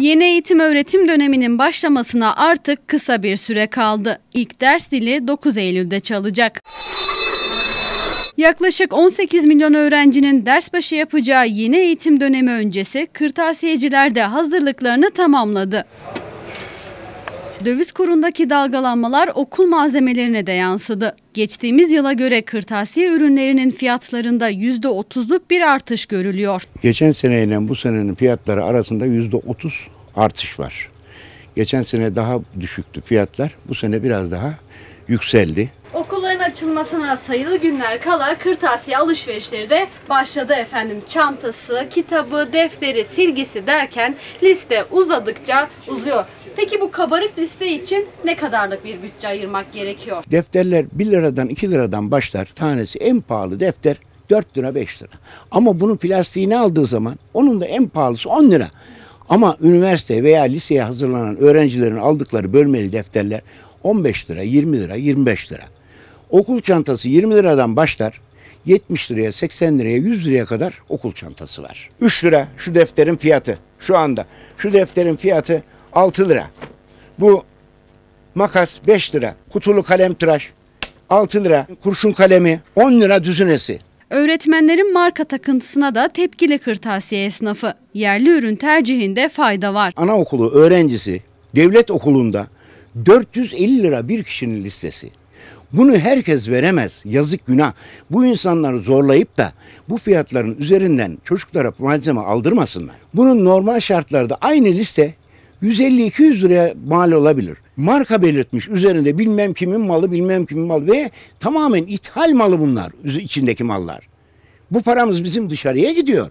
Yeni eğitim öğretim döneminin başlamasına artık kısa bir süre kaldı. İlk ders dili 9 Eylül'de çalacak. Yaklaşık 18 milyon öğrencinin ders başı yapacağı yeni eğitim dönemi öncesi kırtasiyeciler de hazırlıklarını tamamladı. Döviz kurundaki dalgalanmalar okul malzemelerine de yansıdı. Geçtiğimiz yıla göre kırtasiye ürünlerinin fiyatlarında %30'luk bir artış görülüyor. Geçen seneyle bu senenin fiyatları arasında yüzde otuz artış var. Geçen sene daha düşüktü fiyatlar. Bu sene biraz daha yükseldi. Açılmasına sayılı günler kala kırtasiye alışverişleri de başladı efendim. Çantası, kitabı, defteri, silgisi derken liste uzadıkça uzuyor. Peki bu kabarık liste için ne kadarlık bir bütçe ayırmak gerekiyor? Defterler 1 liradan 2 liradan başlar. Tanesi en pahalı defter 4 lira 5 lira. Ama bunu plastiğini aldığı zaman onun da en pahalısı 10 lira. Ama üniversite veya liseye hazırlanan öğrencilerin aldıkları bölmeli defterler 15 lira, 20 lira, 25 lira. Okul çantası 20 liradan başlar. 70 liraya, 80 liraya, 100 liraya kadar okul çantası var. 3 lira şu defterin fiyatı şu anda. Şu defterin fiyatı 6 lira. Bu makas 5 lira. Kutulu kalem tıraş 6 lira. Kurşun kalemi 10 lira düzinesi. Öğretmenlerin marka takıntısına da tepkili kırtasiye esnafı. Yerli ürün tercihinde fayda var. Anaokulu öğrencisi devlet okulunda 450 lira bir kişinin listesi. Bunu herkes veremez. Yazık günah. Bu insanları zorlayıp da bu fiyatların üzerinden çocuklara malzeme aldırmasınlar. Bunun normal şartlarda aynı liste 150-200 liraya mal olabilir. Marka belirtmiş üzerinde bilmem kimin malı bilmem kimin malı ve tamamen ithal malı bunlar içindeki mallar. Bu paramız bizim dışarıya gidiyor.